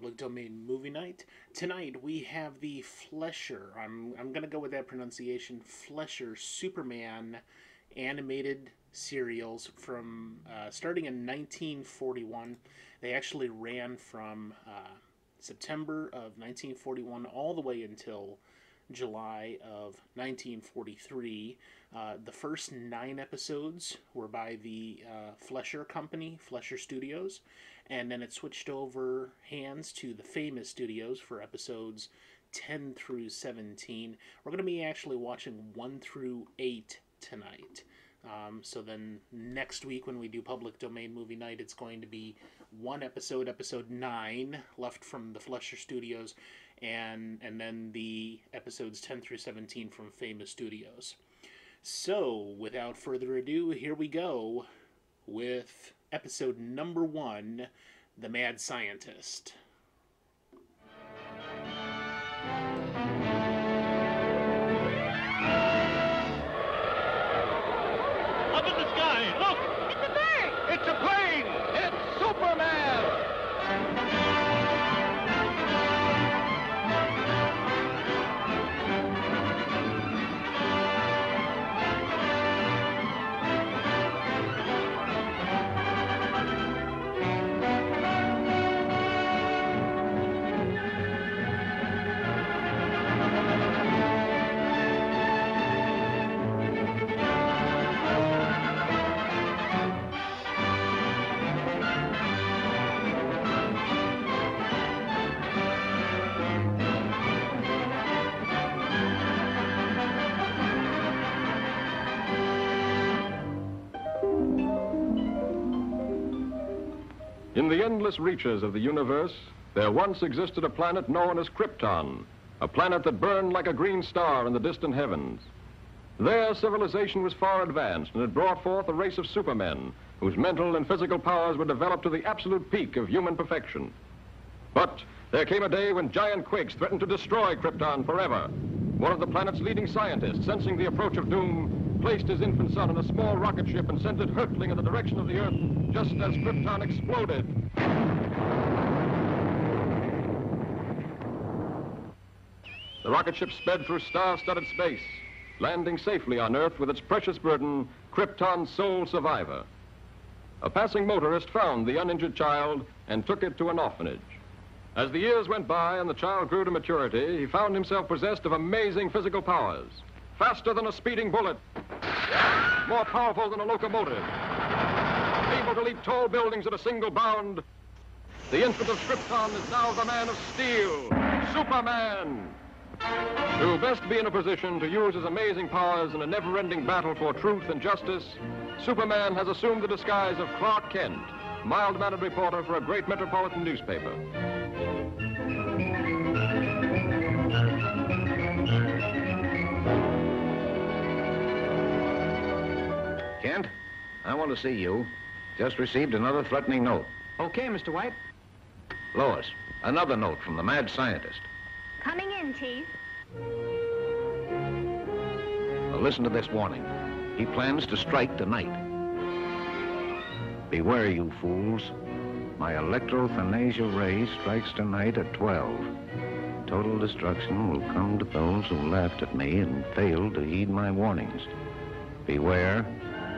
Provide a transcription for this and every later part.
Public Domain Movie Night. Tonight we have the Flesher. I'm I'm to go with that pronunciation. Flesher Superman animated serials from uh, starting in 1941. They actually ran from uh, September of 1941 all the way until July of 1943. Uh, the first nine episodes were by the uh, Flesher Company, Flesher Studios, and then it switched over hands to the Famous Studios for episodes 10 through 17. We're going to be actually watching 1 through 8 tonight. Um, so then next week when we do public domain movie night, it's going to be one episode, episode nine, left from the Flesher Studios, and and then the episodes ten through seventeen from Famous Studios. So without further ado, here we go with episode number one, the Mad Scientist. Endless reaches of the universe, there once existed a planet known as Krypton, a planet that burned like a green star in the distant heavens. There, civilization was far advanced and had brought forth a race of supermen whose mental and physical powers were developed to the absolute peak of human perfection. But there came a day when giant quakes threatened to destroy Krypton forever. One of the planet's leading scientists, sensing the approach of doom, placed his infant son in a small rocket ship and sent it hurtling in the direction of the Earth just as Krypton exploded. The rocket ship sped through star-studded space, landing safely on Earth with its precious burden, Krypton's sole survivor. A passing motorist found the uninjured child and took it to an orphanage. As the years went by and the child grew to maturity, he found himself possessed of amazing physical powers. Faster than a speeding bullet, more powerful than a locomotive, able to leap tall buildings at a single bound. The infant of Krypton is now the man of steel, Superman. To best be in a position to use his amazing powers in a never-ending battle for truth and justice, Superman has assumed the disguise of Clark Kent, mild-mannered reporter for a great metropolitan newspaper. I want to see you. Just received another threatening note. Okay, Mr. White. Lois, another note from the mad scientist. Coming in, Chief. Now listen to this warning. He plans to strike tonight. Beware, you fools. My electrothanasia ray strikes tonight at 12. Total destruction will come to those who laughed at me and failed to heed my warnings. Beware,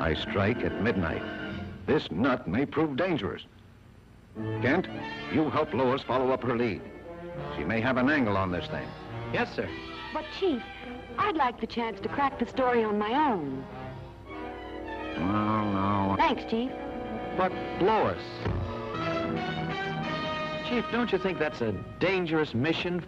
I strike at midnight. This nut may prove dangerous. Kent, you help Lois follow up her lead. She may have an angle on this thing. Yes, sir. But, Chief, I'd like the chance to crack the story on my own. No, no. Uh, Thanks, Chief. But, Lois. Chief, don't you think that's a dangerous mission?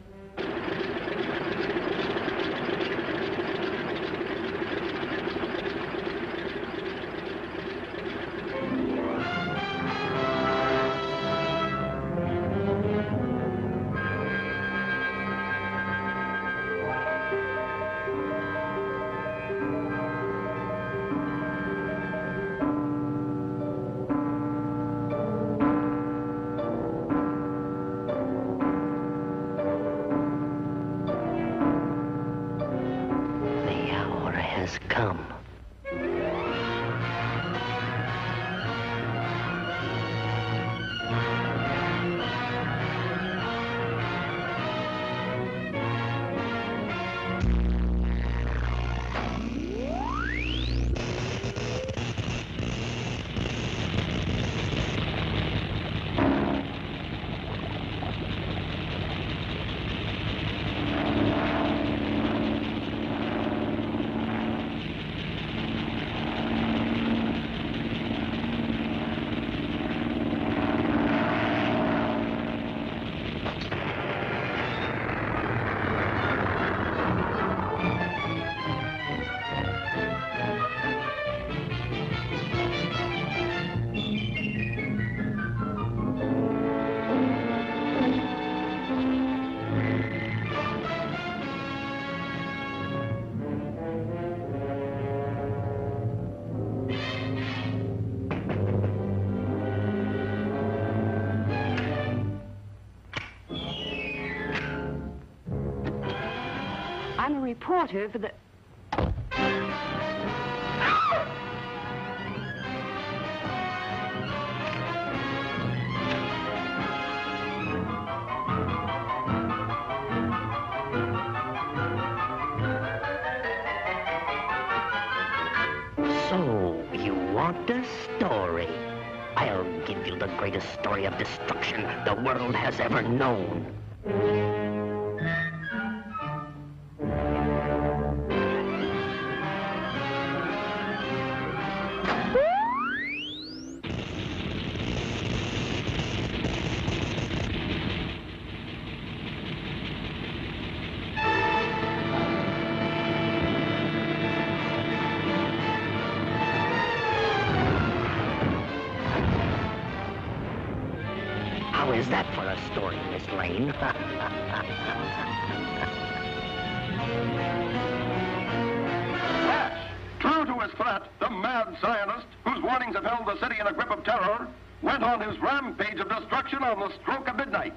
Quarter for the... So, you want a story? I'll give you the greatest story of destruction the world has ever known. Miss true to his threat, the mad Zionist, whose warnings have held the city in a grip of terror, went on his rampage of destruction on the stroke of midnight.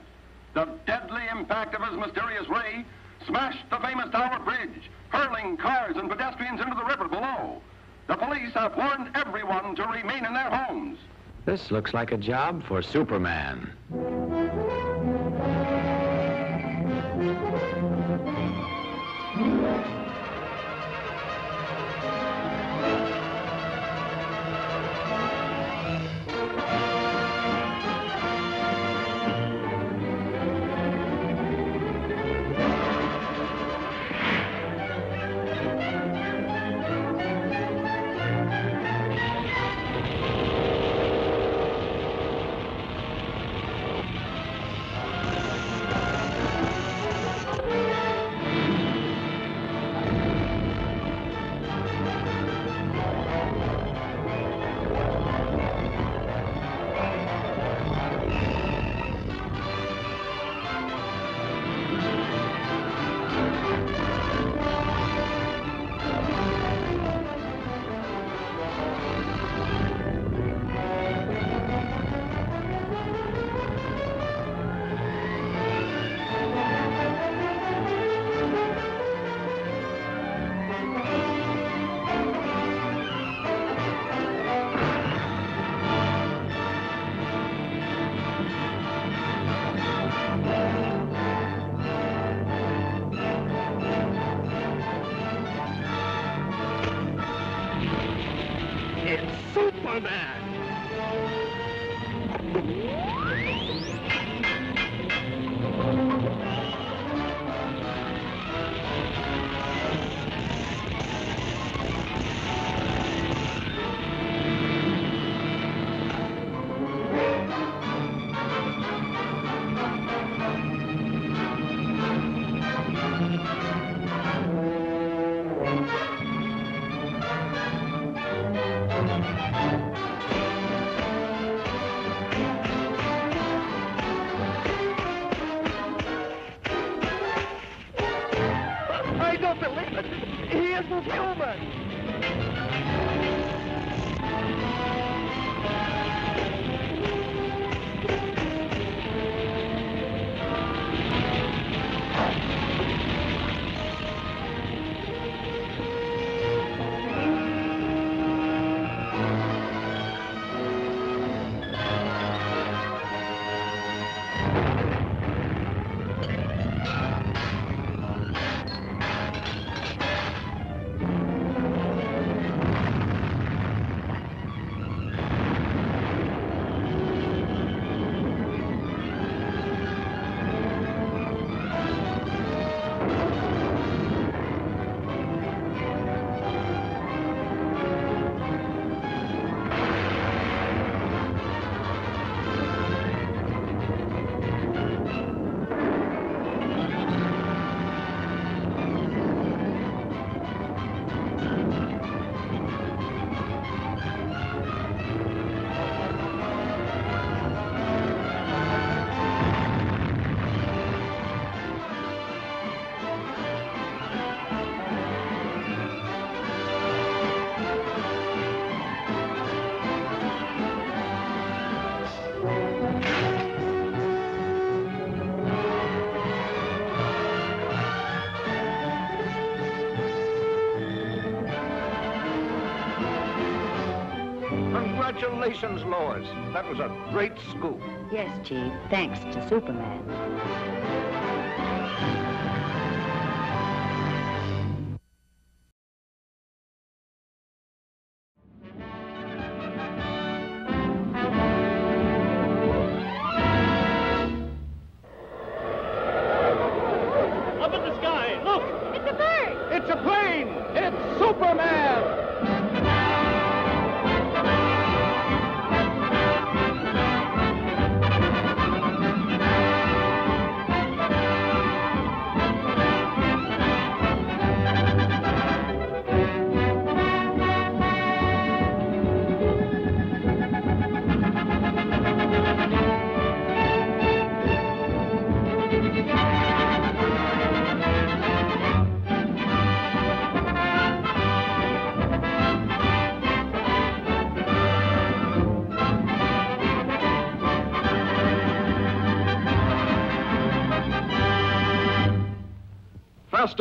The deadly impact of his mysterious ray smashed the famous Tower Bridge, hurling cars and pedestrians into the river below. The police have warned everyone to remain in their homes. This looks like a job for Superman. Congratulations, Lois. That was a great scoop. Yes, Chief. Thanks to Superman.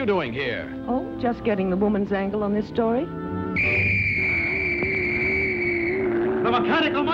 You doing here? Oh, just getting the woman's angle on this story. The mechanical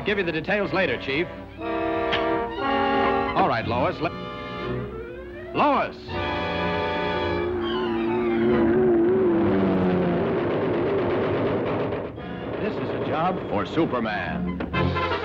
I'll give you the details later, Chief. All right, Lois. Let... Lois! This is a job for Superman.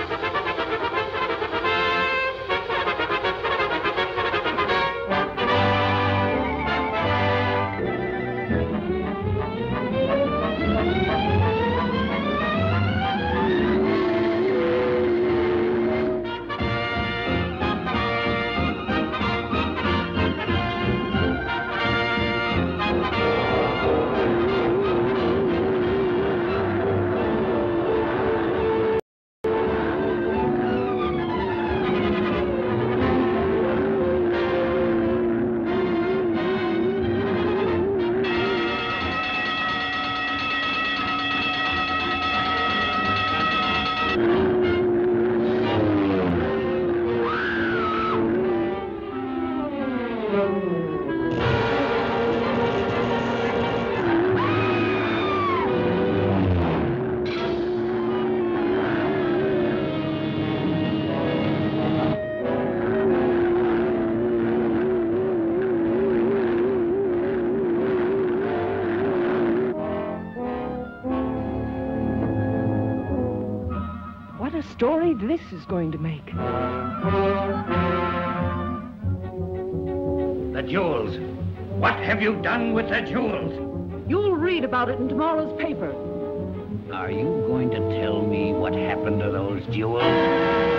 A this is going to make. The jewels. What have you done with the jewels? You'll read about it in tomorrow's paper. Are you going to tell me what happened to those jewels?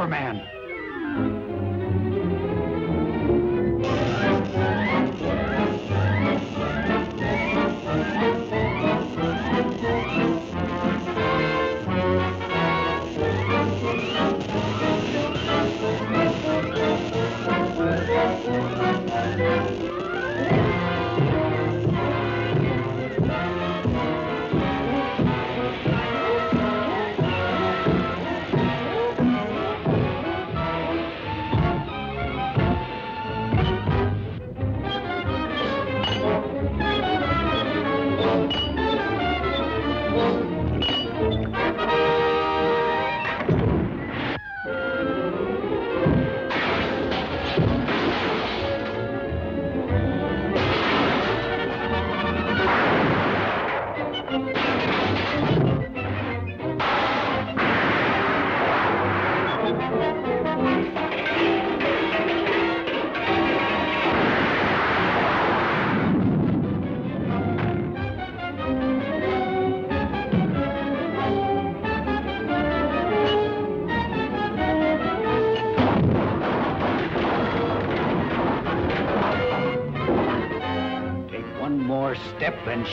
Superman!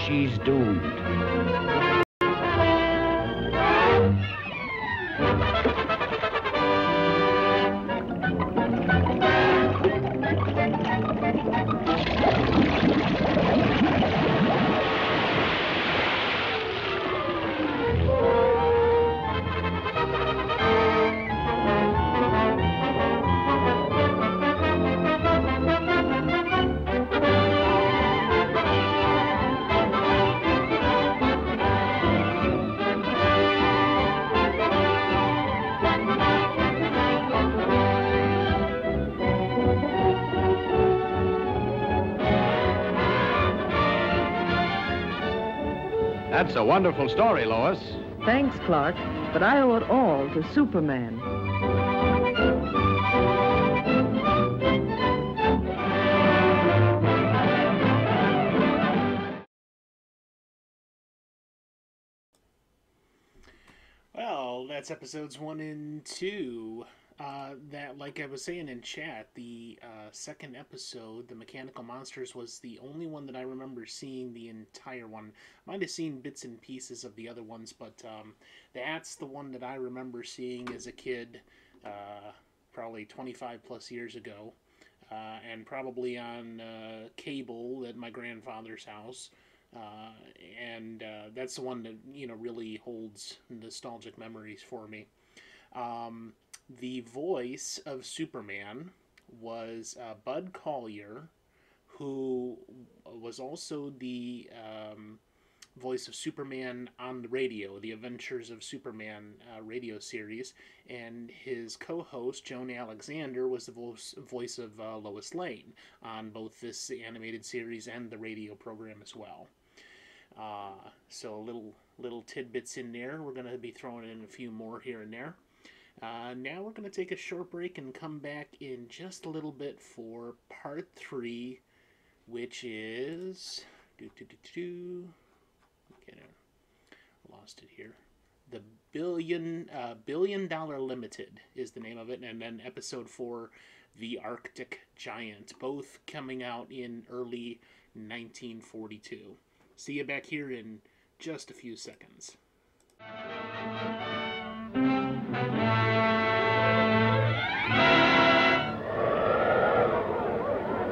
She's doomed. That's a wonderful story, Lois. Thanks, Clark, but I owe it all to Superman. Well, that's episodes one and two. Uh, that, like I was saying in chat, the uh, second episode, the Mechanical Monsters, was the only one that I remember seeing the entire one. Might have seen bits and pieces of the other ones, but um, that's the one that I remember seeing as a kid, uh, probably 25 plus years ago, uh, and probably on uh, cable at my grandfather's house. And that's the one that you know really holds nostalgic memories for me. Um, the voice of Superman was uh, Bud Collyer, who was also the um, voice of Superman on the radio, the Adventures of Superman uh, radio series, and his co-host Joan Alexander was the voice, voice of uh, Lois Lane on both this animated series and the radio program as well. Uh, so a little little tidbits in there. We're going to be throwing in a few more here and there. Uh, now we're going to take a short break and come back in just a little bit for part three, which is. Do, do, do, do, get it. Lost it here. The billion uh, billion dollar limited is the name of it, and then episode four, the Arctic Giant, both coming out in early 1942. See you back here in just a few seconds.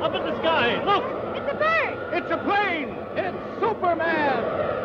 Up in the sky, look! It's a bird! It's a plane! It's Superman!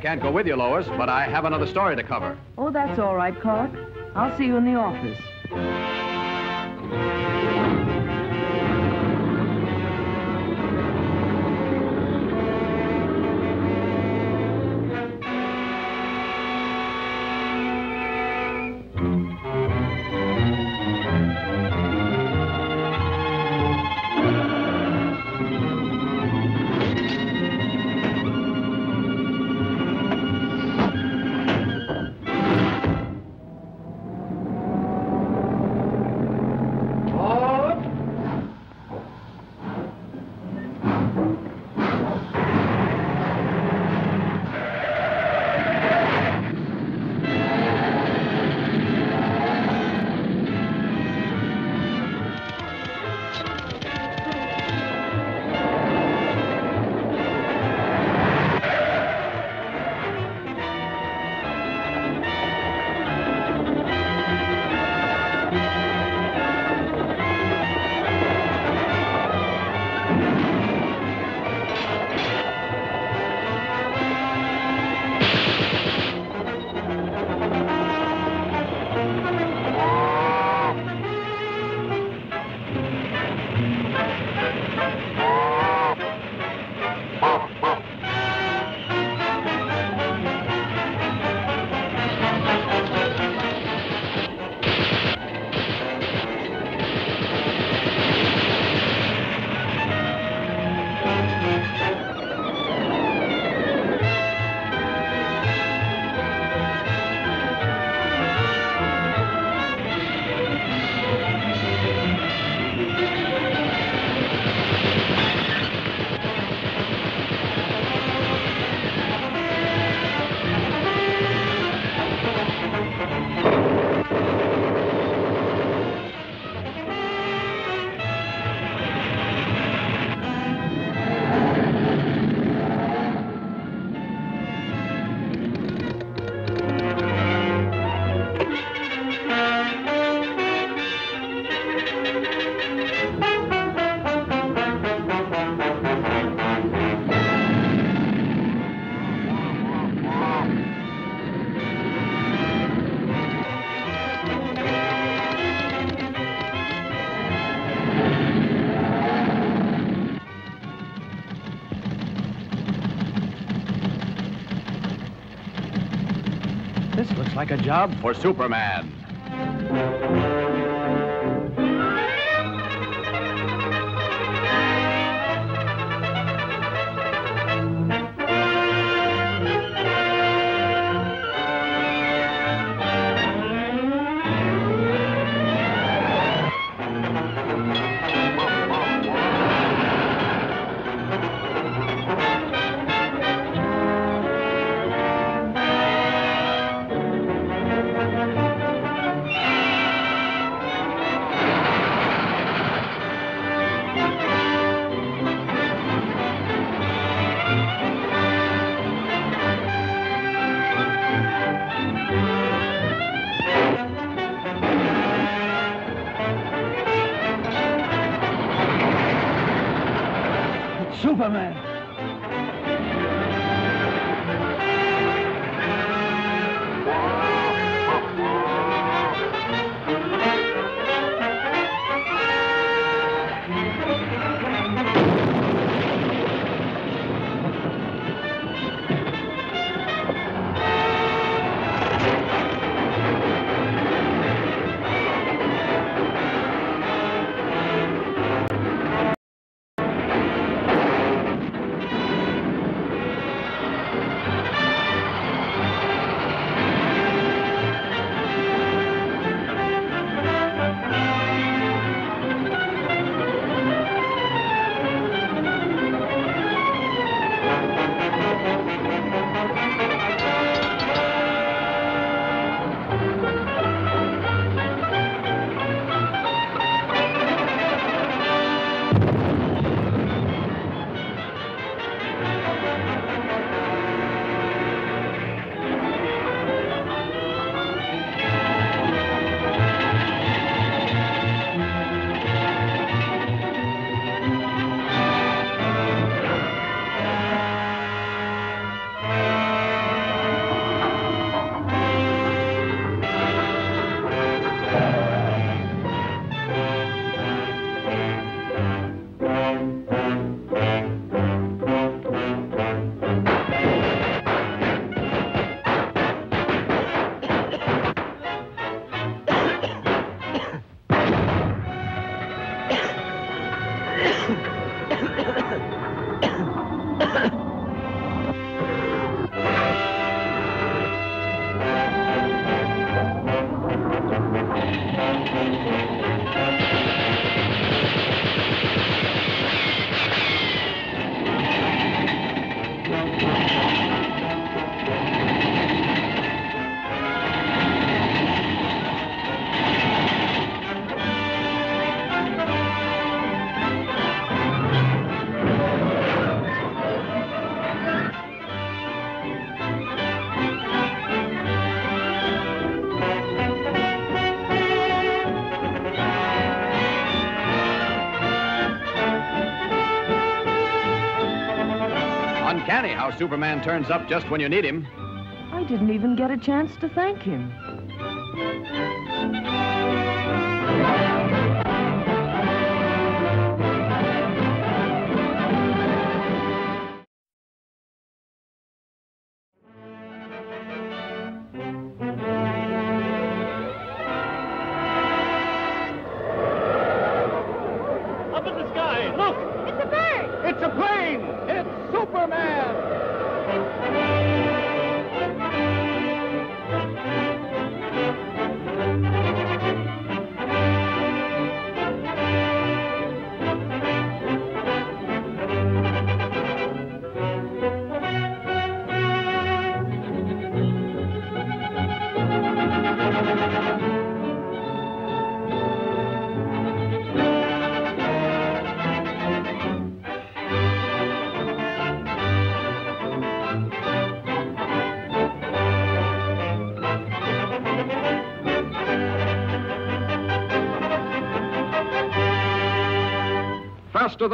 Can't go with you, Lois, but I have another story to cover. Oh, that's all right, Clark. I'll see you in the office. Like a job for Superman. Superman turns up just when you need him. I didn't even get a chance to thank him.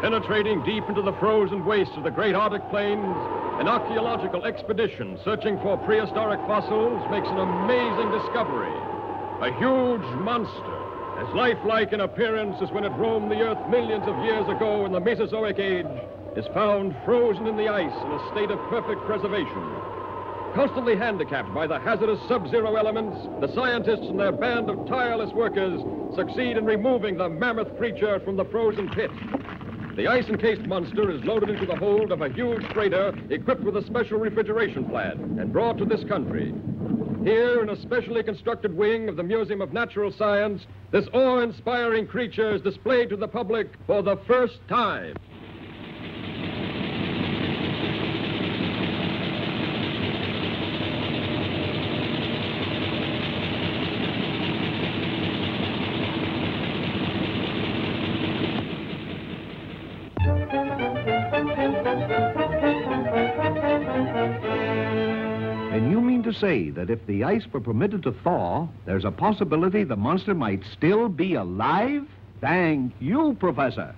Penetrating deep into the frozen wastes of the great Arctic plains, an archaeological expedition searching for prehistoric fossils makes an amazing discovery. A huge monster, as lifelike in appearance as when it roamed the earth millions of years ago in the Mesozoic age, is found frozen in the ice in a state of perfect preservation. Constantly handicapped by the hazardous sub-zero elements, the scientists and their band of tireless workers succeed in removing the mammoth creature from the frozen pit. The ice-encased monster is loaded into the hold of a huge freighter equipped with a special refrigeration plant and brought to this country. Here, in a specially constructed wing of the Museum of Natural Science, this awe-inspiring creature is displayed to the public for the first time. Say that if the ice were permitted to thaw, there's a possibility the monster might still be alive? Thank you, Professor.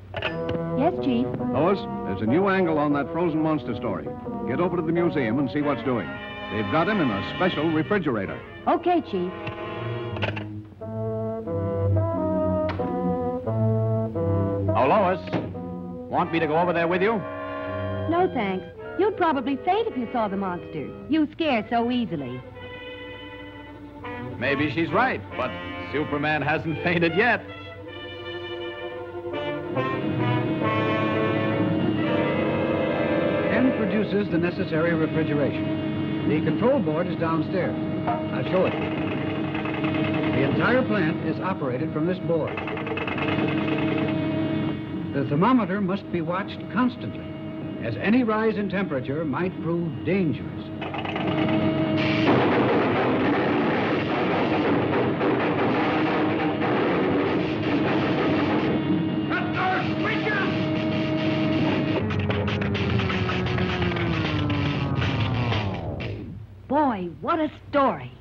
Yes, Chief. Lois, there's a new angle on that frozen monster story. Get over to the museum and see what's doing. They've got him in a special refrigerator. Okay, Chief. Oh, Lois. Want me to go over there with you? No, thanks. You'd probably faint if you saw the monster. You scare so easily. Maybe she's right, but Superman hasn't fainted yet. Ken produces the necessary refrigeration. The control board is downstairs. I'll show it. The entire plant is operated from this board. The thermometer must be watched constantly, as any rise in temperature might prove dangerous. Boy, what a story.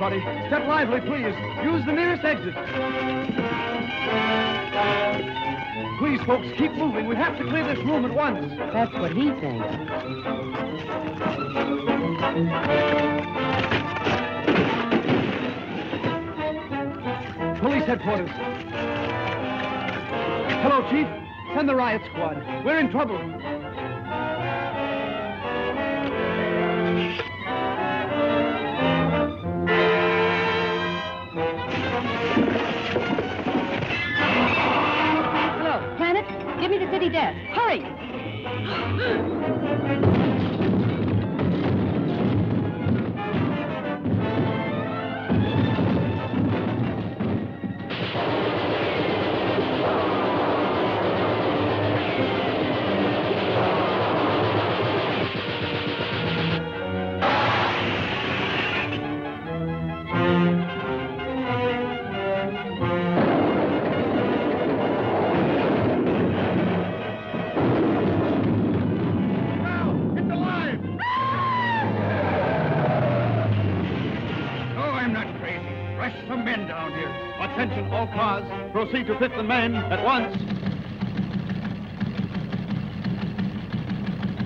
Everybody. Step lively, please. Use the nearest exit. Please, folks, keep moving. We have to clear this room at once. That's what he thinks. Police headquarters. Hello, Chief. Send the riot squad. We're in trouble. At once.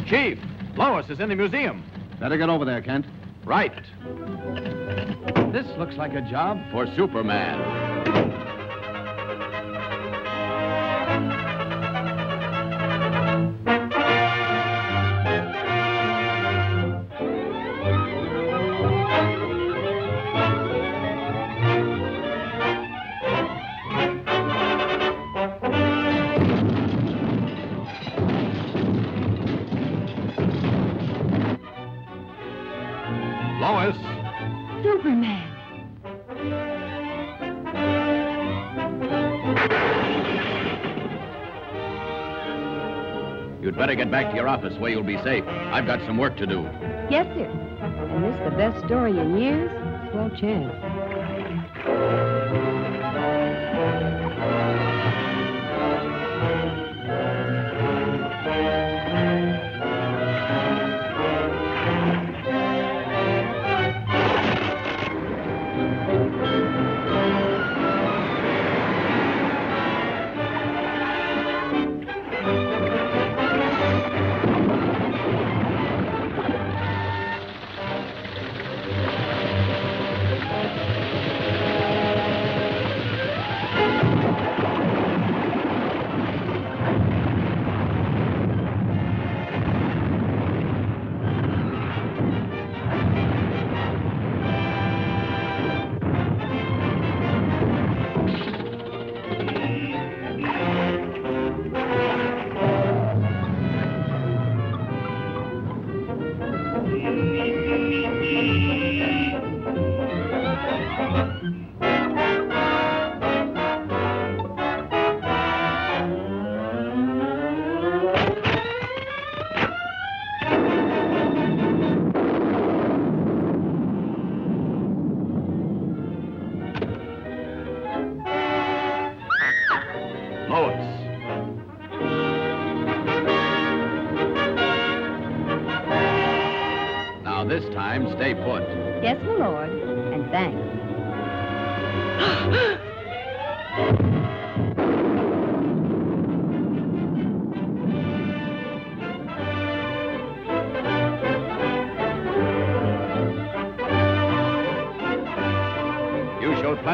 Chief, Lois is in the museum. Better get over there, Kent. Right. This looks like a job for Superman. Superman. Office where you'll be safe. I've got some work to do. Yes, sir. And this the best story in years? Swell chance.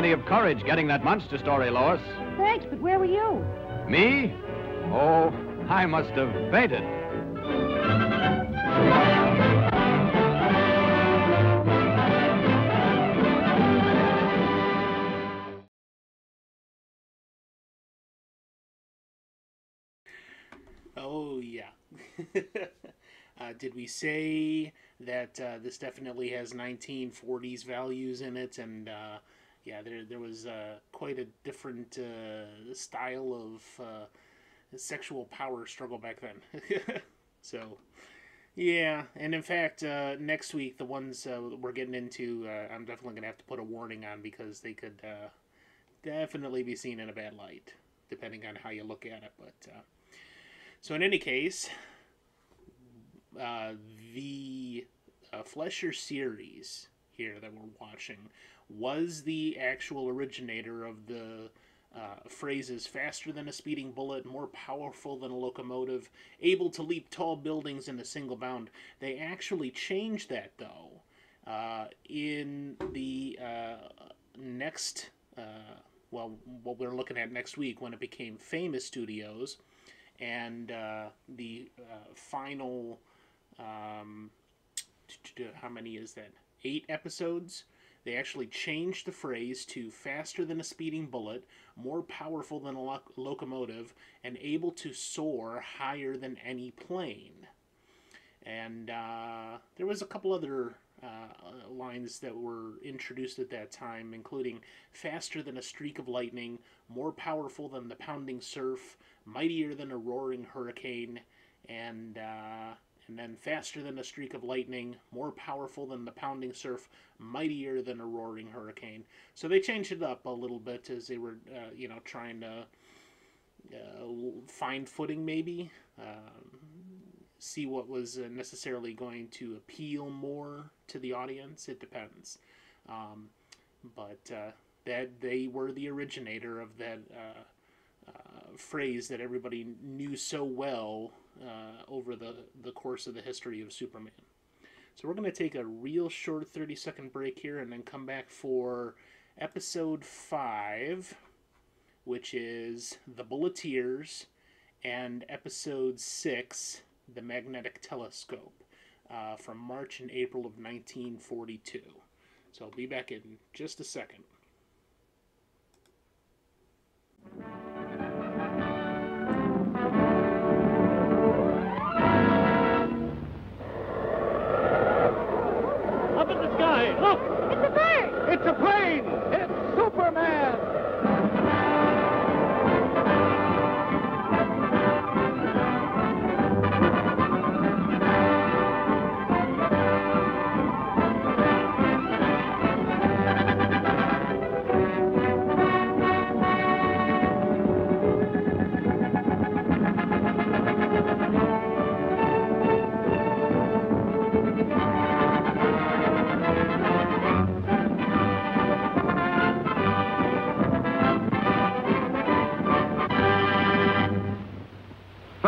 Plenty of courage getting that monster story, Lois. Thanks, but where were you? Me? Oh, I must have fainted. Oh yeah. uh, did we say that uh, this definitely has 1940s values in it? And uh, yeah, there there was uh, quite a different uh, style of uh, sexual power struggle back then. so yeah, and in fact, uh, next week the ones uh, we're getting into, uh, I'm definitely gonna have to put a warning on because they could definitely be seen in a bad light, depending on how you look at it. But so in any case, the Fleischer series here that we're watching was the actual originator of the uh, phrases faster than a speeding bullet, more powerful than a locomotive, able to leap tall buildings in a single bound. They actually changed that though uh, in the uh, next, uh, well, what we're looking at next week when it became Famous Studios and uh, the uh, final um, how many is that eight episodes they actually changed the phrase to faster than a speeding bullet more powerful than a lo- locomotive and able to soar higher than any plane. And uh, there was a couple other uh, lines that were introduced at that time, including faster than a streak of lightning, more powerful than the pounding surf, mightier than a roaring hurricane, and uh, and then faster than a streak of lightning, more powerful than the pounding surf, mightier than a roaring hurricane. So they changed it up a little bit as they were, uh, you know, trying to uh, find footing, maybe. Um, see what was uh, necessarily going to appeal more to the audience. It depends. Um, but uh, that they were the originator of that uh, uh, phrase that everybody knew so well uh, over the, the course of the history of Superman. So we're going to take a real short 30 second break here and then come back for episode 5, which is The Bulleteers, and episode 6, The Magnetic Telescope, uh, from March and April of 1942. So I'll be back in just a second.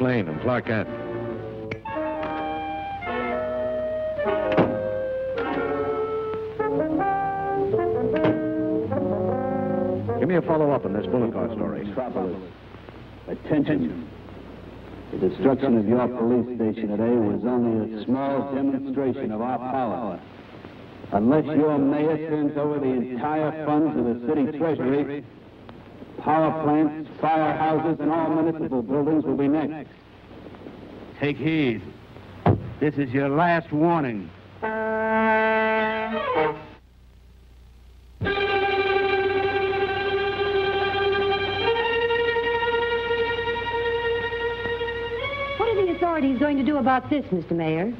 Lane and Clark Kent. Give me a follow-up on this bullet car story. Attention. The destruction of your police station today was only a small demonstration of our power. Unless your mayor turns over the entire funds of the city treasury, power plants, firehouses, and all municipal buildings will be next. Take heed. This is your last warning. What are the authorities going to do about this, Mr. Mayor?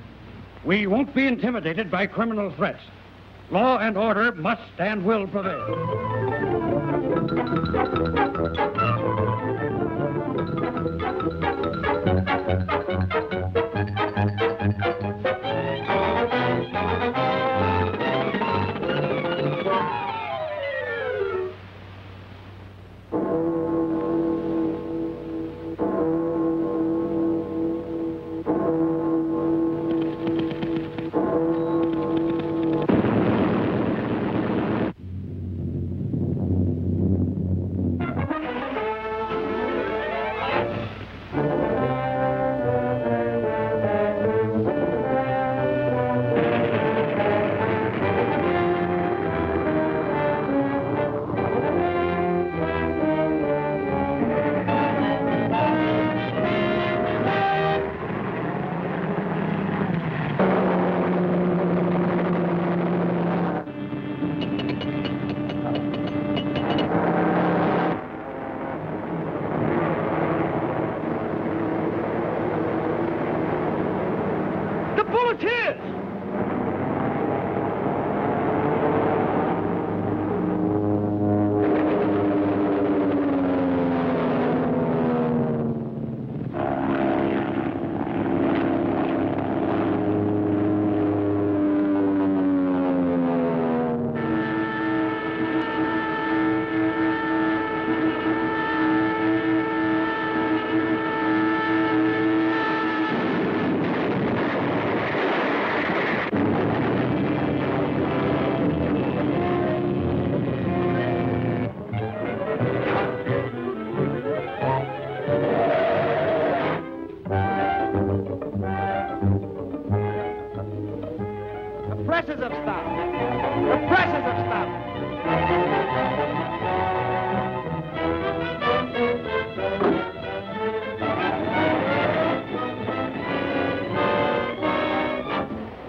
We won't be intimidated by criminal threats. Law and order must and will prevail. The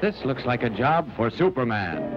This looks like a job for Superman.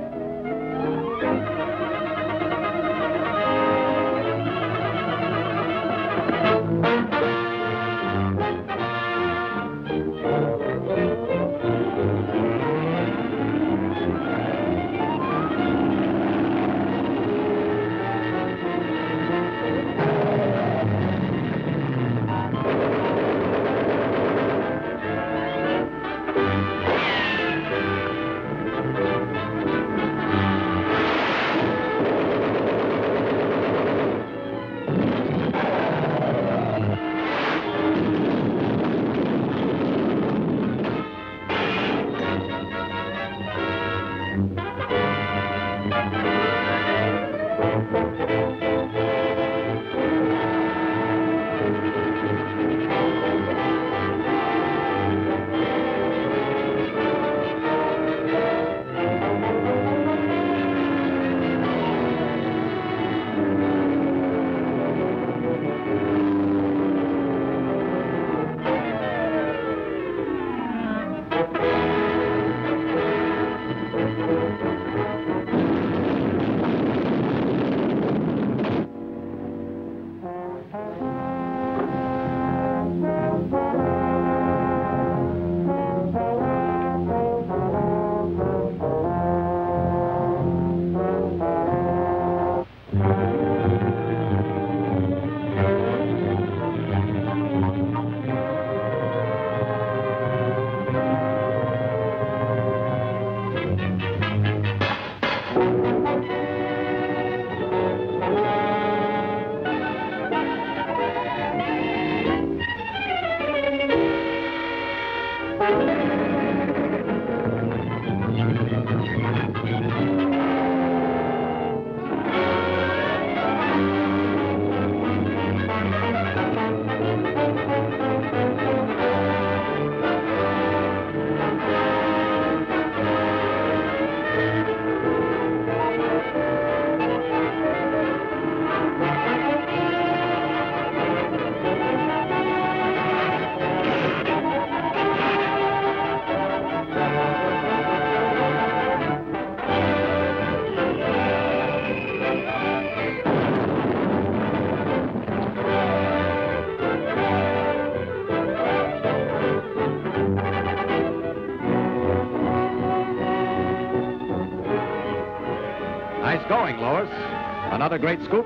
Another great scoop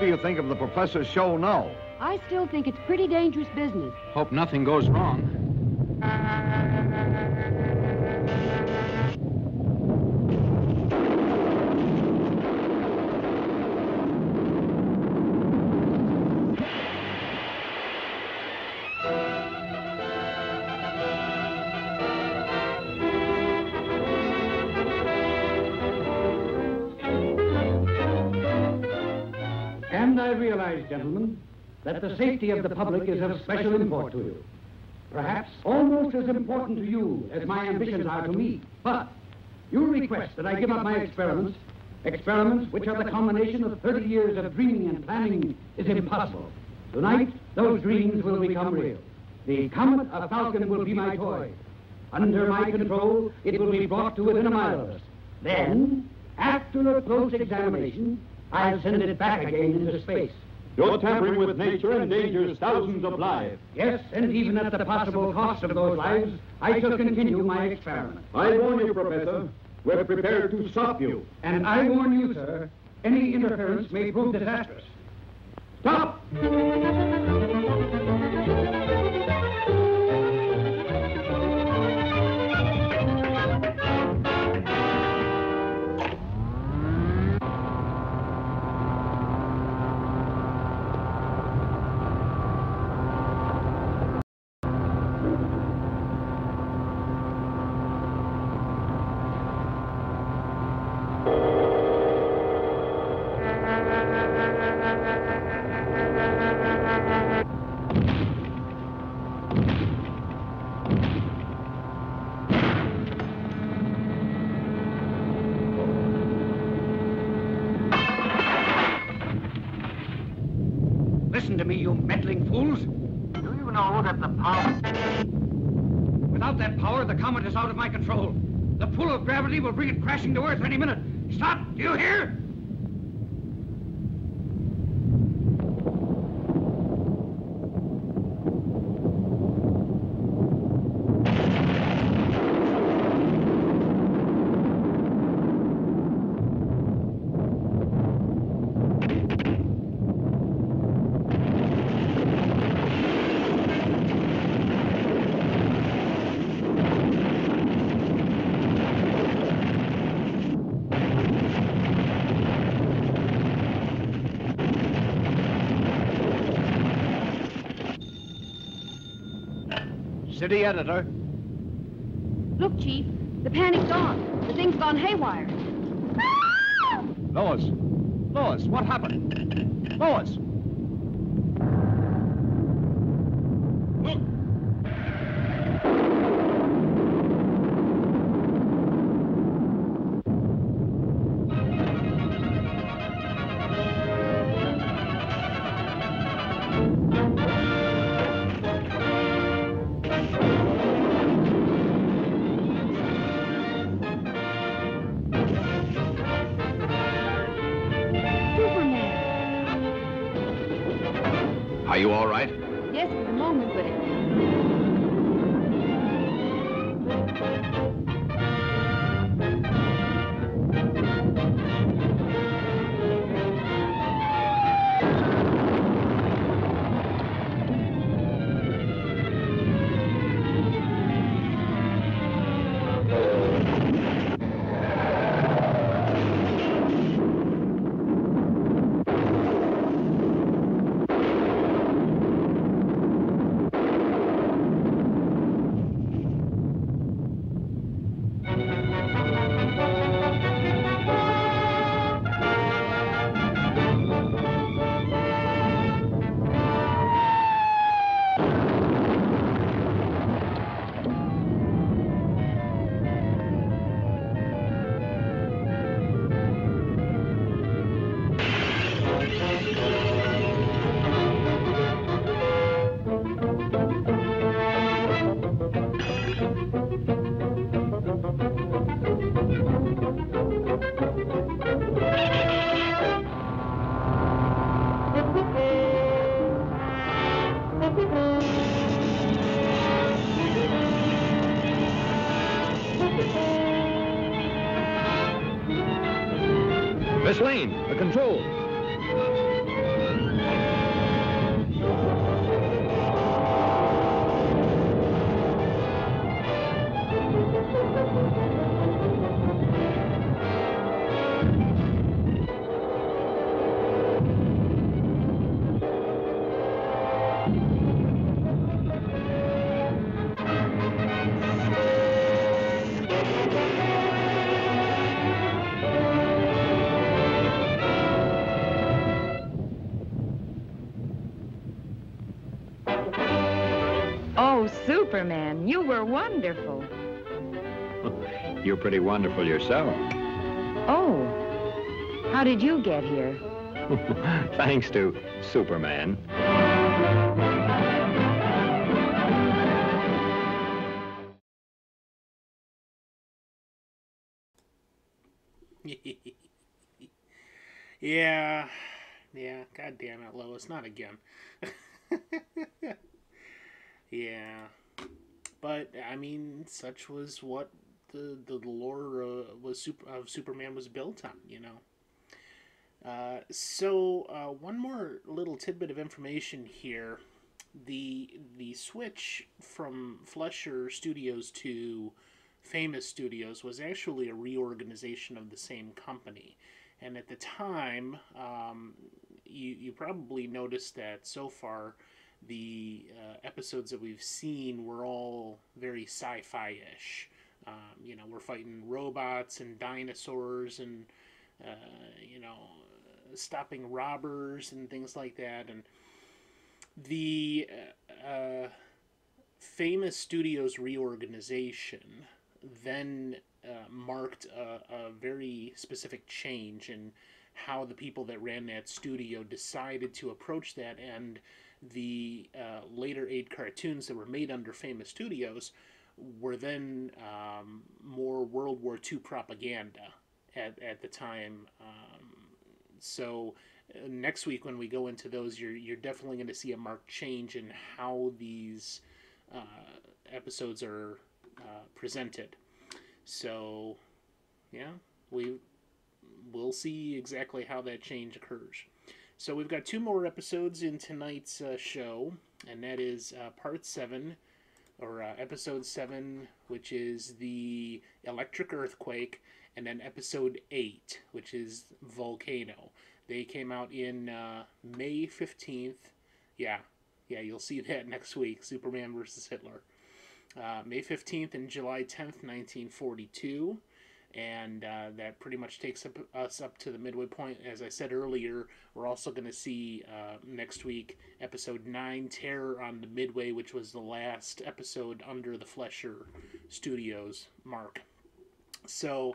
Do you think of the professor's show now? I still think it's pretty dangerous business. Hope nothing goes wrong. That the safety of the public is of special import to you. Perhaps almost as important to you as my ambitions are to me. But you request that I give up my experiments, experiments which are the culmination of 30 years of dreaming and planning is impossible. Tonight, those dreams will become real. The comet of Falcon will be my toy. Under my control, it will be brought to within a mile of us. Then, after a close examination, I'll send it back again into space. You're tampering with nature and endangers thousands of lives. Yes, and even at the possible cost of those lives, I shall continue my experiment. I warn you, Professor, we're prepared to stop you. And I warn you, sir, any interference may prove disastrous. Stop! Meddling fools. Do you know that the power... Without that power, the comet is out of my control. The pull of gravity will bring it crashing to Earth any minute. Stop! Do you hear? City editor. Look, Chief, the panic's gone. The thing's gone haywire. Lois. Lois, what happened? Lois. Were wonderful. You're pretty wonderful yourself. Oh, how did you get here? Thanks to Superman. yeah, yeah. God damn it, Lois, not again. yeah, but I mean, such was what the the lore uh, was super, of Superman was built on. You know. Uh, so uh, one more little tidbit of information here: the the switch from Fleischer Studios to Famous Studios was actually a reorganization of the same company. And at the time, um, you, you probably noticed that so far the uh, episodes that we've seen were all very sci fi ish. Um, you know, we're fighting robots and dinosaurs and, uh, you know, stopping robbers and things like that. And the uh, famous studios reorganization then uh, marked a, a very specific change in how the people that ran that studio decided to approach that and the uh, later eight cartoons that were made under famous studios were then um, more world war ii propaganda at, at the time um, so uh, next week when we go into those you're, you're definitely going to see a marked change in how these uh, episodes are uh, presented so, yeah, we we'll see exactly how that change occurs. So we've got two more episodes in tonight's uh, show, and that is uh, part seven, or uh, episode seven, which is the electric earthquake, and then episode eight, which is volcano. They came out in uh, May fifteenth. Yeah, yeah, you'll see that next week. Superman versus Hitler uh, May 15th and July 10th, 1942. And uh, that pretty much takes up, us up to the midway point. As I said earlier, we're also going to see uh, next week episode 9, Terror on the Midway, which was the last episode under the Fleischer Studios mark. So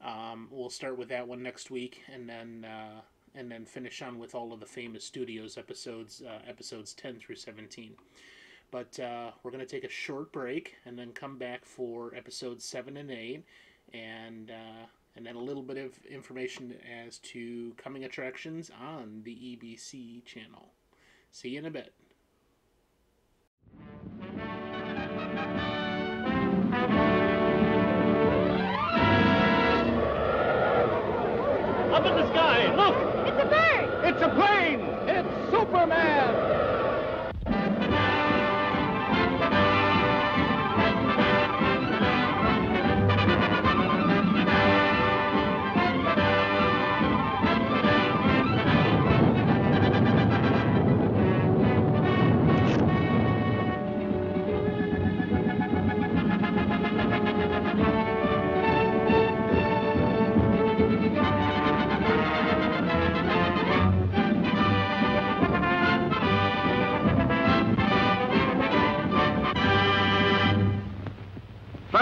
um, we'll start with that one next week, and then uh, and then finish on with all of the famous studios episodes, uh, episodes 10 through 17. But uh, we're going to take a short break and then come back for episodes 7 and 8 and, uh, and then a little bit of information as to coming attractions on the EBC channel. See you in a bit. Up in the sky, look! It's a bird! It's a plane! It's Superman!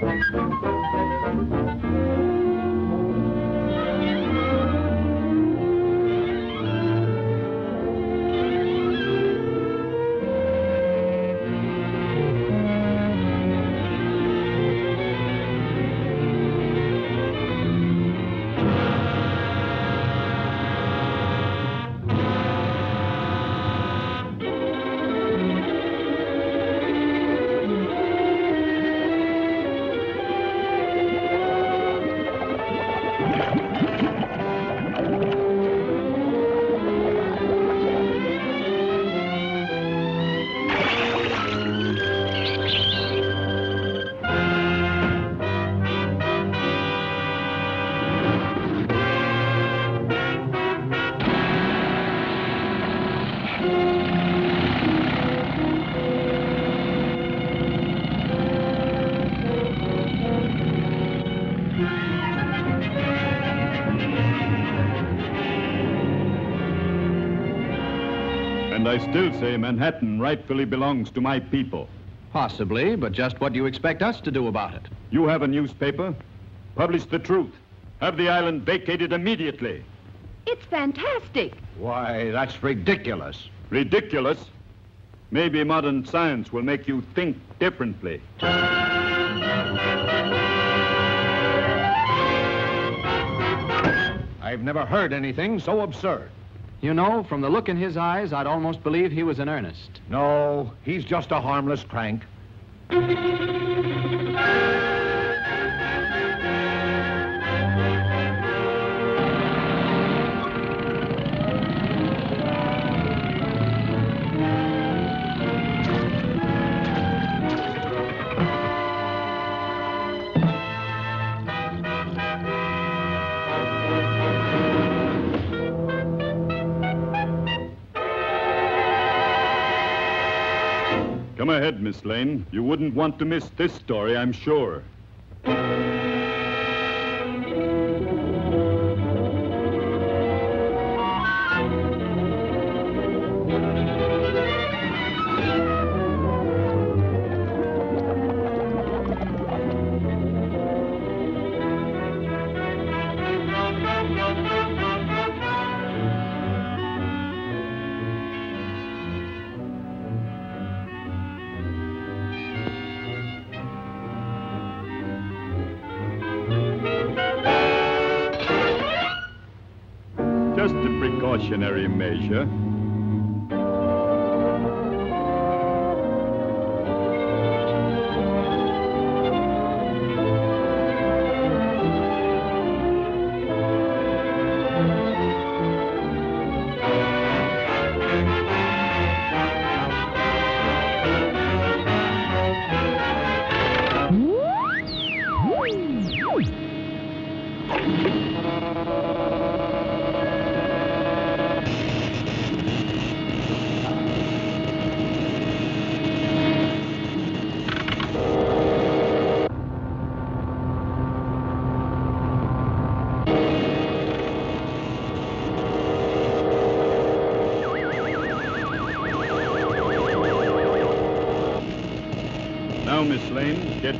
And I still say Manhattan rightfully belongs to my people. Possibly, but just what do you expect us to do about it? You have a newspaper. Publish the truth. Have the island vacated immediately. It's fantastic. Why, that's ridiculous. Ridiculous? Maybe modern science will make you think differently. I've never heard anything so absurd. You know, from the look in his eyes, I'd almost believe he was in earnest. No, he's just a harmless crank. Ahead, Miss Lane. You wouldn't want to miss this story, I'm sure. Precautionary measure.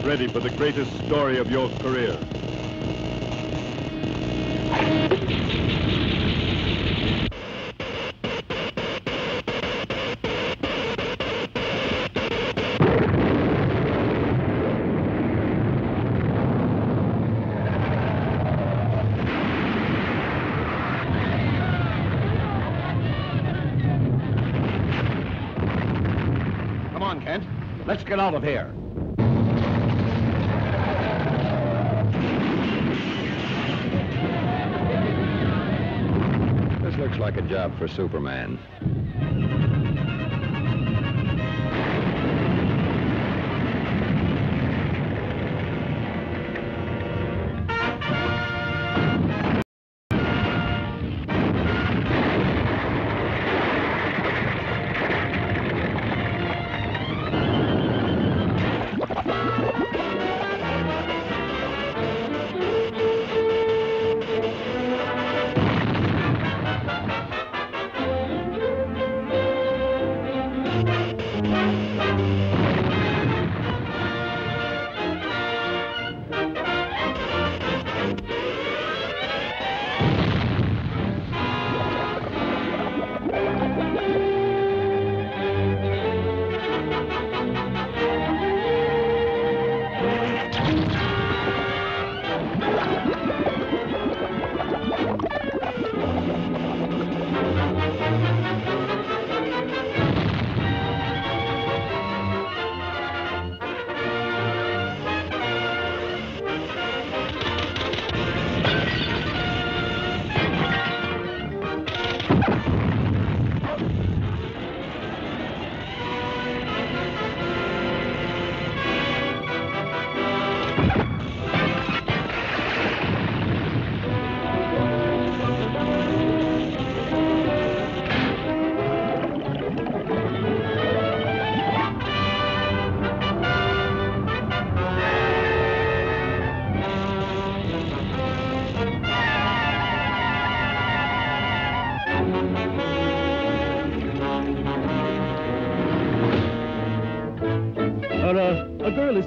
Ready for the greatest story of your career. Job for Superman.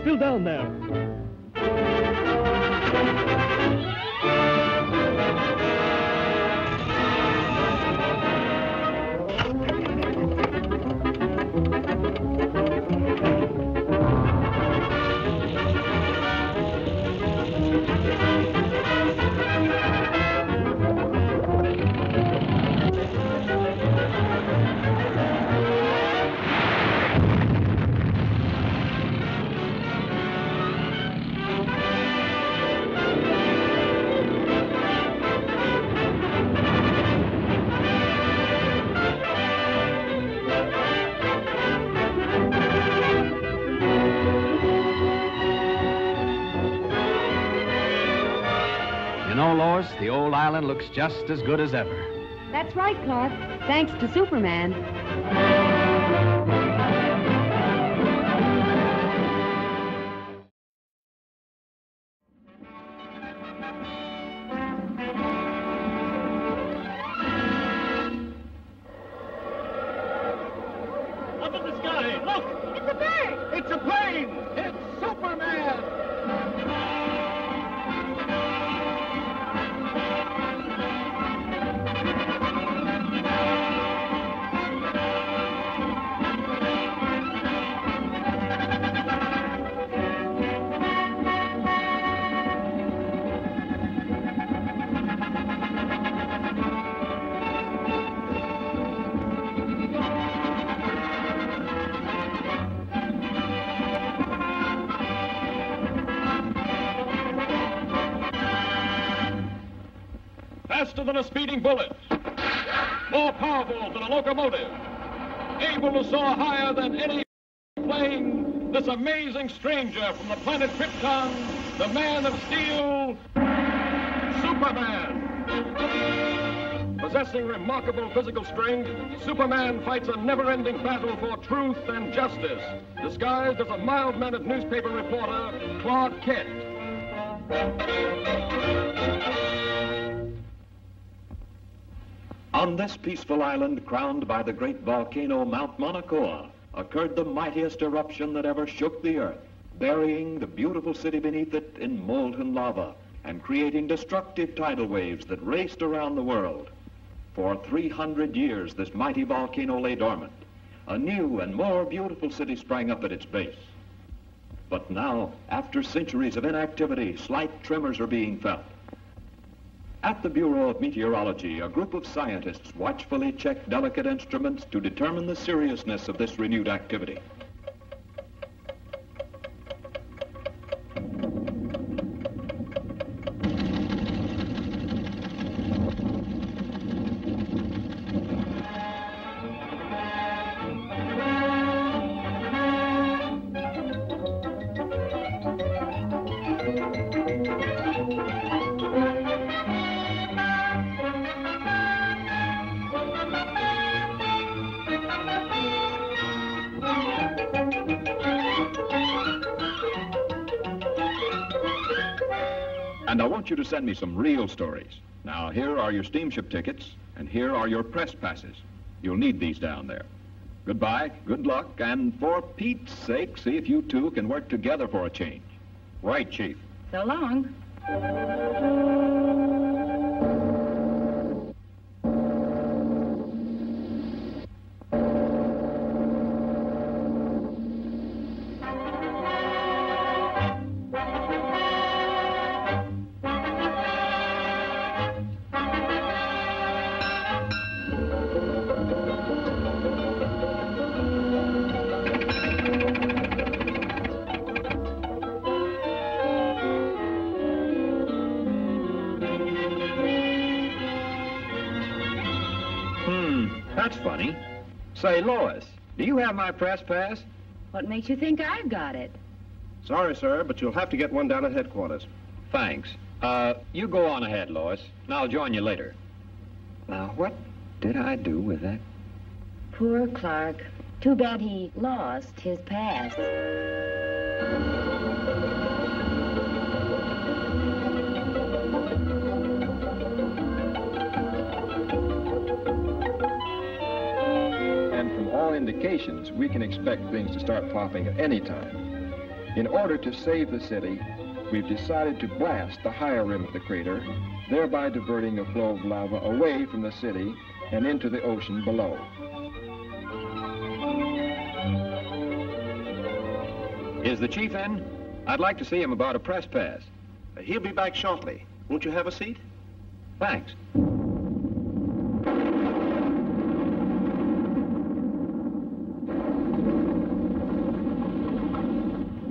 Still down there. Looks just as good as ever. That's right, Clark. Thanks to Superman. Able to soar higher than any plane. This amazing stranger from the planet Krypton, the man of steel, Superman. Possessing remarkable physical strength, Superman fights a never-ending battle for truth and justice, disguised as a mild-mannered newspaper reporter, Clark Kent. On this peaceful island crowned by the great volcano Mount Mauna Kea occurred the mightiest eruption that ever shook the earth. burying the beautiful city beneath it in molten lava and creating destructive tidal waves that raced around the world. For 300 years, this mighty volcano lay dormant. A new and more beautiful city sprang up at its base. But now, after centuries of inactivity, slight tremors are being felt. At the Bureau of Meteorology, a group of scientists watchfully check delicate instruments to determine the seriousness of this renewed activity. Send me some real stories. Now, here are your steamship tickets, and here are your press passes. You'll need these down there. Goodbye, good luck, and for Pete's sake, see if you two can work together for a change. Right, Chief. So long. Say, Lois, do you have my press pass? What makes you think I've got it? Sorry, sir, but you'll have to get one down at headquarters. Thanks. Uh, you go on ahead, Lois, and I'll join you later. Now, what did I do with that? Poor Clark. Too bad he lost his pass. And all indications, we can expect things to start popping at any time. In order to save the city, we've decided to blast the higher rim of the crater, thereby diverting a flow of lava away from the city and into the ocean below. Is the chief in? I'd like to see him about a press pass. He'll be back shortly. Won't you have a seat? Thanks.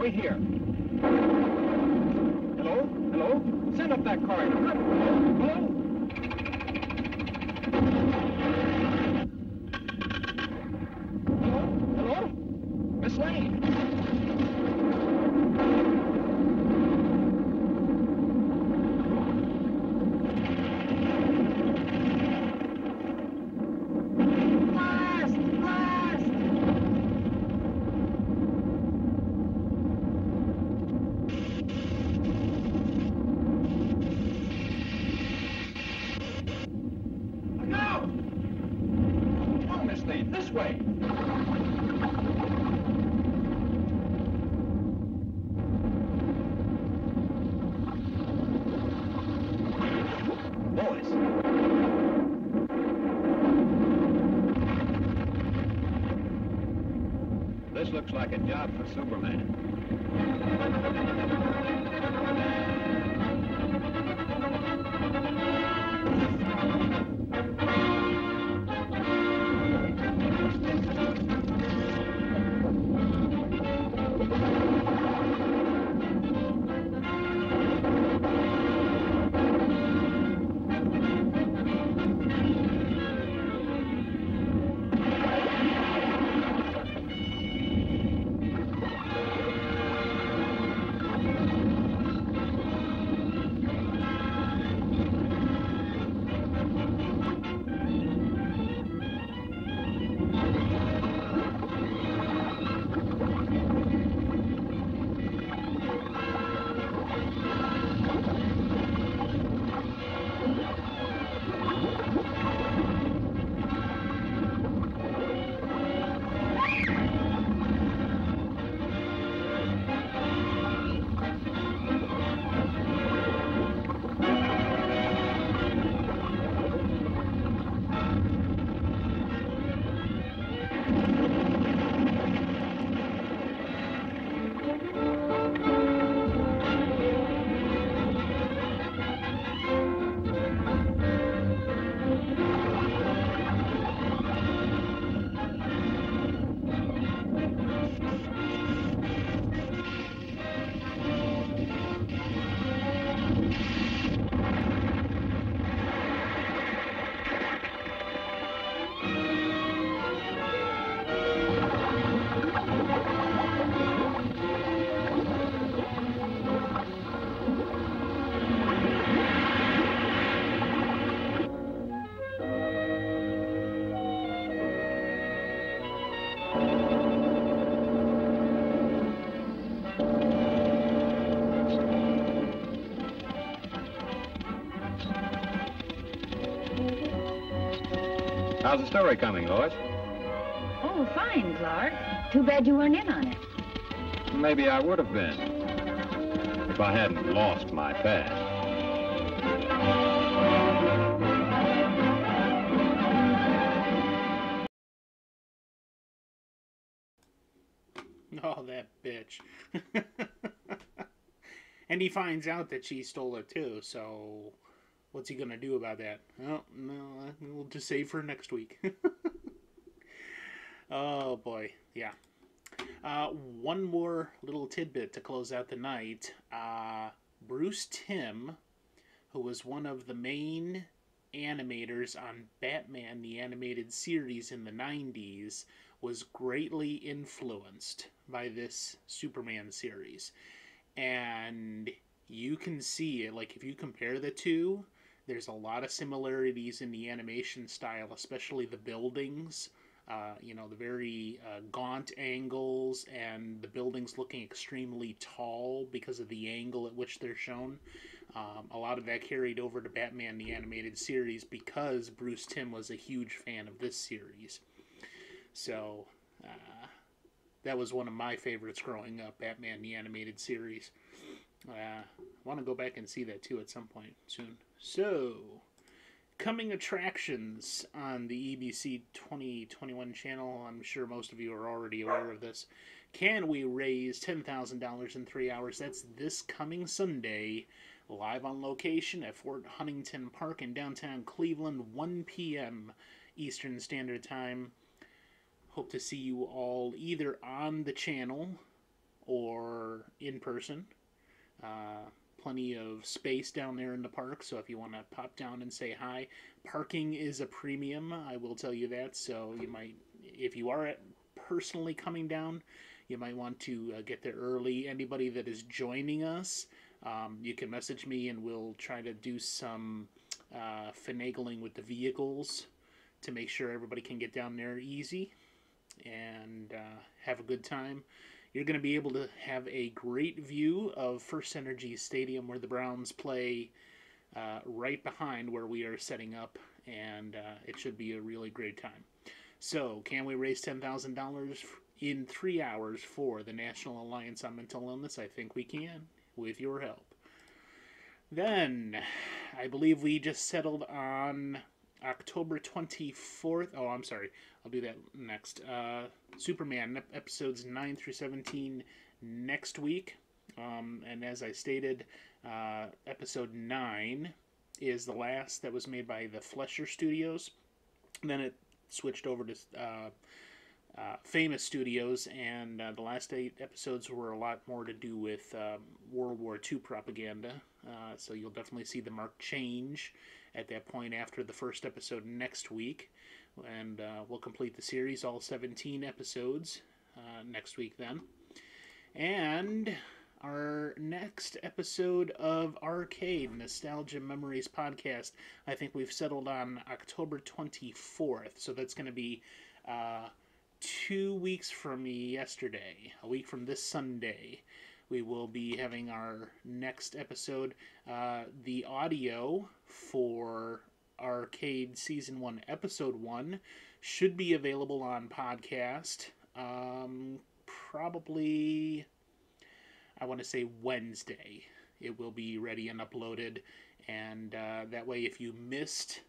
Wait here. Hello? Hello? Send up that corridor. How's the story coming, Lois? Oh, fine, Clark. Too bad you weren't in on it. Maybe I would have been. If I hadn't lost my past. Oh, that bitch. and he finds out that she stole it too, so what's he gonna do about that? Oh, no, we'll just save for next week. oh, boy. Yeah. Uh, one more little tidbit to close out the night. Uh, Bruce Timm, who was one of the main animators on Batman the Animated Series in the 90s, was greatly influenced by this Superman series. And you can see it, like, if you compare the two, there's a lot of similarities in the animation style, especially the buildings. Uh, you know, the very uh, gaunt angles and the buildings looking extremely tall because of the angle at which they're shown. Um, a lot of that carried over to Batman the Animated Series because Bruce Timm was a huge fan of this series. So, uh, that was one of my favorites growing up, Batman the Animated Series. Uh, I want to go back and see that too at some point soon. So, coming attractions on the EBC 2021 channel. I'm sure most of you are already aware of this. Can we raise $10,000 in three hours? That's this coming Sunday, live on location at Fort Huntington Park in downtown Cleveland, 1 p.m. Eastern Standard Time. Hope to see you all either on the channel or in person. Uh, plenty of space down there in the park, so if you want to pop down and say hi, parking is a premium, I will tell you that. So you might, if you are personally coming down, you might want to uh, get there early. Anybody that is joining us, um, you can message me and we'll try to do some uh, finagling with the vehicles to make sure everybody can get down there easy and uh, have a good time. You're going to be able to have a great view of First Energy Stadium where the Browns play uh, right behind where we are setting up, and uh, it should be a really great time. So, can we raise $10,000 in three hours for the National Alliance on Mental Illness? I think we can, with your help. Then, I believe we just settled on October 24th. Oh, I'm sorry. I'll do that next. Uh, Superman episodes 9 through 17 next week. Um, and as I stated, uh, episode 9 is the last that was made by the Fleischer Studios. And then it switched over to uh, uh, Famous Studios, and uh, the last eight episodes were a lot more to do with um, World War II propaganda. Uh, so you'll definitely see the mark change at that point after the first episode next week. And uh, we'll complete the series, all 17 episodes, uh, next week then. And our next episode of Arcade Nostalgia Memories podcast, I think we've settled on October 24th. So that's going to be uh, two weeks from yesterday, a week from this Sunday. We will be having our next episode. Uh, the audio for Arcade Season 1, Episode 1 should be available on podcast. Um, probably, I want to say Wednesday. It will be ready and uploaded. And uh, that way, if you missed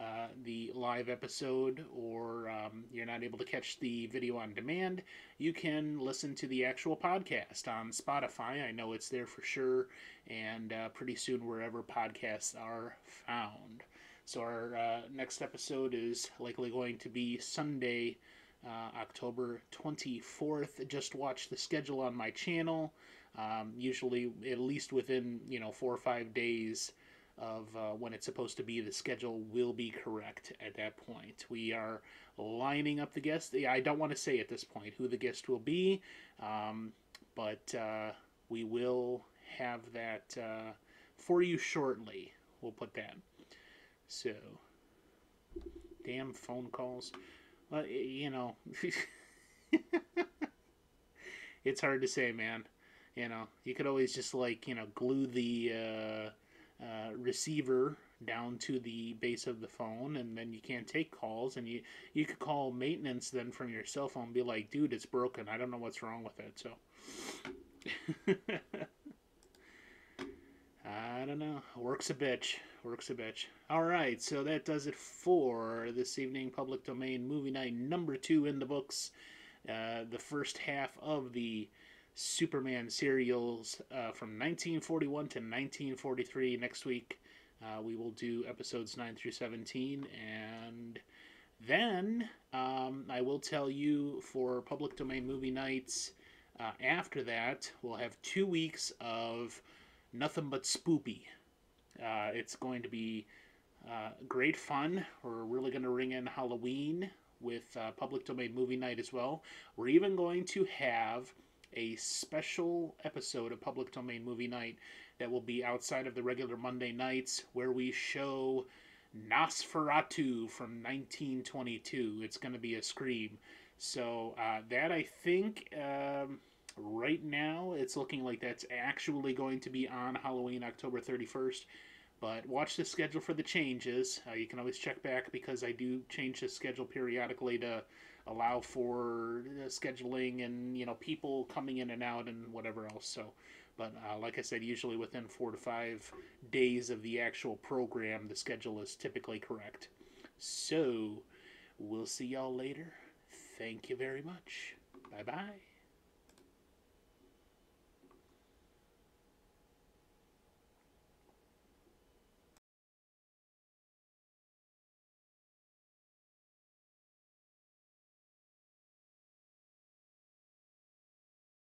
uh, the live episode or um, you're not able to catch the video on demand, you can listen to the actual podcast on Spotify. I know it's there for sure, and uh, pretty soon wherever podcasts are found. So our uh, next episode is likely going to be Sunday, uh, October 24th. Just watch the schedule on my channel. Um, usually, at least within you know four or five days of uh, when it's supposed to be, the schedule will be correct at that point. We are lining up the guests. I don't want to say at this point who the guest will be, um, but uh, we will have that uh, for you shortly. We'll put that. So, damn phone calls. Well, you know, it's hard to say, man. You know, you could always just like you know glue the uh, uh, receiver down to the base of the phone, and then you can't take calls. And you you could call maintenance then from your cell phone, and be like, "Dude, it's broken. I don't know what's wrong with it." So. I don't know. Works a bitch. Works a bitch. All right, so that does it for this evening. Public domain movie night number two in the books. Uh, the first half of the Superman serials uh, from 1941 to 1943. Next week, uh, we will do episodes 9 through 17. And then um, I will tell you for public domain movie nights. Uh, after that, we'll have two weeks of nothing but spoopy. Uh, it's going to be uh, great fun. We're really going to ring in Halloween with uh, public domain movie night as well. We're even going to have a special episode of public domain movie night that will be outside of the regular Monday nights where we show Nosferatu from 1922. It's going to be a scream. So uh, that I think um, right now it's looking like that's actually going to be on Halloween, October 31st. But watch the schedule for the changes. Uh, you can always check back because I do change the schedule periodically to allow for scheduling and you know people coming in and out and whatever else. So, but uh, like I said, usually within four to five days of the actual program, the schedule is typically correct. So, we'll see y'all later. Thank you very much. Bye bye.